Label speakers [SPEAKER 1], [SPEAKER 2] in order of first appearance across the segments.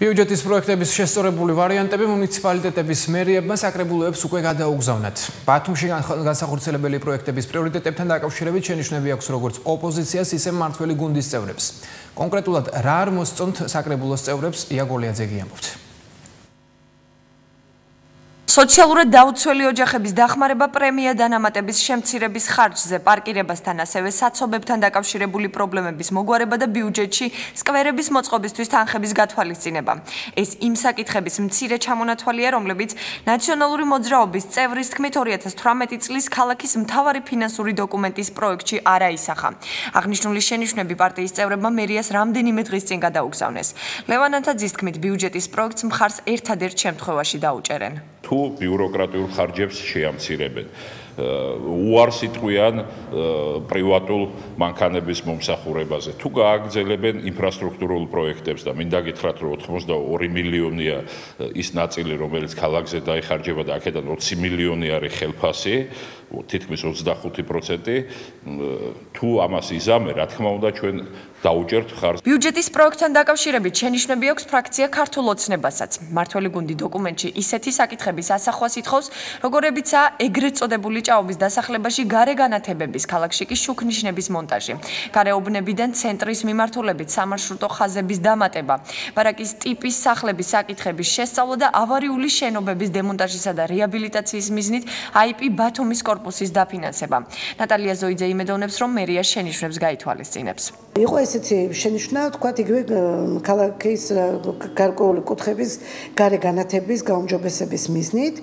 [SPEAKER 1] ბიუჯეტის პროექტების შესწორებული ვარიანტები მუნიციპალიტეტების მერიებმა საკრებულოებს უკვე გადაუგზავნათ. ბათუმში განსახორციელებელი პროექტების პრიორიტეტებთან დაკავშირებით შენიშვნები აქვს როგორც ოპოზიციას, ისე მმართველი გუნდის წევრებს. კონკრეტულად რა არ მოსწონთ საკრებულოს წევრებს, იაგოლიაძე გიამბობთ.
[SPEAKER 2] სოციალურად დაუცველი ოჯახების დახმარება პრემია დანამატების შემცირების ხარჯზე პარკირებასთან ასევე საცობებთან დაკავშირებული პრობლემების მოგვარება და ბიუჯეტში სკვერების მოწყობისთვის თანხების გათვალისწინება. ეს იმ საკითხების მცირე ჩამონათვალია, რომლებიც ნაციონალური მოძრაობის წევრის თქმით 2018 წლის ქალაქის მთავარი ფინანსური დოკუმენტის პროექტში არ აისახა. აღნიშნული შენიშვნები პარტიის წევრებმა მერიას რამდენიმე დღის წინ გადაუგზავნეს. ლევან ანთაძის თქმით ბიუჯეტის პროექტს მხარს ერთადერთ შემთხვევაში დაუჭერენ.
[SPEAKER 3] თუ ბიუროკრატიულ ხარჯებს შეამცირებენ. უარს იტყვიან პრივატულ მანქანების მომსახურებაზე. თუ გააგრძელებენ ინფრასტრუქტურულ პროექტებს და მინდა გითხრათ, რომ 82 მილიონია ის ნაწილი, რომელიც ქალაქზე დაიხარჯება და აქედან 20 მილიონი არის ხელფასი, თითქმის 25%. თუ ამას იზამე, რა თქმა უნდა, ჩვენ დაუჭერთ ხარს.
[SPEAKER 2] ბიუჯეტის პროექტთან დაკავშირებით შენიშვნები აქვს ფრაქცია ქართულ ოცნებასაც. მართველი გუნდი დოკუმენტში ისეთი საკითხების ასახვას ითხოვს, როგორებიცაა ეგრეთ წოდებული ჭაობის დასახლებაში გარე განათებების ქალაქში კი შუქნიშნების მონტაჟი. გარეუბნებიდან ცენტრის მიმართულებით სამარშრუტო ხაზების დამატება, ბარაკის ტიპის სახლების საკითხების შესწავლა და ავარიული შენობების დემონტაჟისა და რეაბილიტაციის მიზნით IP ბათუმის კორპუსის დაფინანსება. ნატალია ზოიძე იმედოვნებს, რომ მერია შენიშვნებს გაითვალისწინებს.
[SPEAKER 4] იყო ესეთი შენიშვნა, თქვა იგივე ქალაქის გარკვეული კუთხების გარე განათების გაუმჯობესების მიზნით,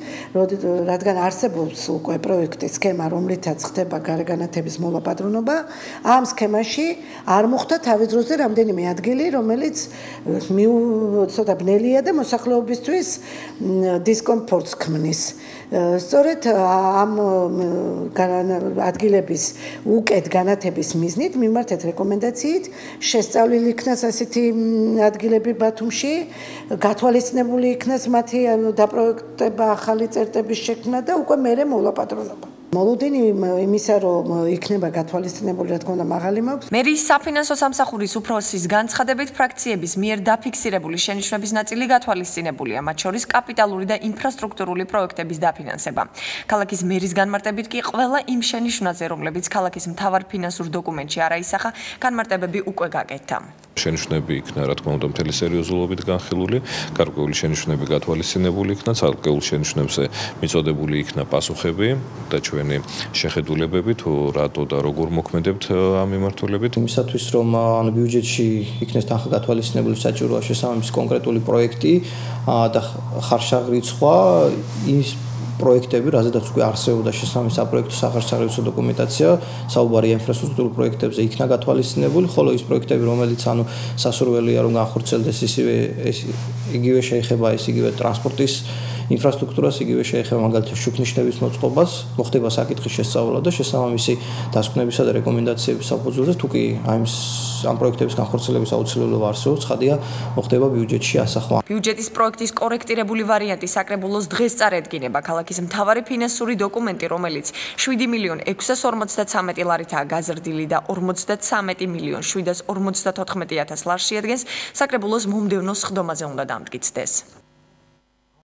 [SPEAKER 4] რადგან არსებობს უკვე პროექტი სქემა, რომლითაც ხდება გარე განათების მოლაპატრონობა, ამ სქემაში არ მოხდა თავის დროზე რამდენიმე ადგილი, რომელიც ცოტა ბნელია და მოსახლეობისთვის დისკომფორტს ქმნის. სწორედ ამ ადგილების უკეთ განათების მიზნით მიმართეთ რეკომენდაციით შესწავლილი იქნას ასეთი ადგილები ბათუმში გათვალისწინებული იქნას მათი დაპროექტება ახალი წერტების შექმნა და უკვე მეરે მოლაპატრონობა მოლოდინი იმისა რომ იქნება გათვალისწინებული რა თქმა უნდა მაღალი მაქვს.
[SPEAKER 2] მერის საფინანსო სამსახურის უფროსის განცხადებით ფრაქციების მიერ დაფიქსირებული შენიშვნების ნაწილი გათვალისწინებულია მათ შორის კაპიტალური და ინფრასტრუქტურული პროექტების დაფინანსება. ქალაქის მერის განმარტებით კი ყველა იმ შენიშვნაზე რომლებიც ქალაქის მთავარ ფინანსურ დოკუმენტში არ აისახა განმარტებები უკვე გაკეთდა
[SPEAKER 5] შენიშვნები იქნა რა თქმა უნდა მთელი სერიოზულობით განხილული. გარკვეული შენიშვნები გათვალისწინებული იქნა ცალკეულ შენიშვნებზე მიწოდებული იქნა პასუხები და ჩვენ ჩვენი შეხედულებები თუ რატო და როგორ მოქმედებთ ამ მიმართულებით?
[SPEAKER 6] იმისათვის რომ ანუ ბიუჯეტში იქნეს თანხა გათვალისწინებული საჭიროა შესაბამისი კონკრეტული პროექტი და ხარშაღრიცხვა ის პროექტები, რაზედაც უკვე არსებობდა შესაბამისი საპროექტო სახარშაღრიცხვო დოკუმენტაცია, საუბარი ინფრასტრუქტურულ პროექტებზე იქნა გათვალისწინებული, ხოლო ის პროექტები, რომელიც ანუ სასურველია რომ განხორციელდეს ისევე ეს იგივე შეეხება ის იგივე ტრანსპორტის ინფრასტრუქტურას იგივე შეეხება მაგალითად შუქნიშნების მოწყობას, მოხდება საკითხის შესწავლა და შესაბამისი დასკვნებისა და რეკომენდაციების საფუძველზე თუ კი აი ამ პროექტების განხორციელების აუცილებლობა არსებობს, ხადია მოხდება ბიუჯეტში ასახვა.
[SPEAKER 2] ბიუჯეტის პროექტის კორექტირებული ვარიანტი საკრებულოს დღეს წარედგინება ქალაქის მთავარი ფინანსური დოკუმენტი, რომელიც 7 მილიონ 653 ლარითაა გაზრდილი და 53 მილიონ 754 ათას ლარს შეადგენს, საკრებულოს მომდევნო სხდომაზე უნდა დამტკიცდეს.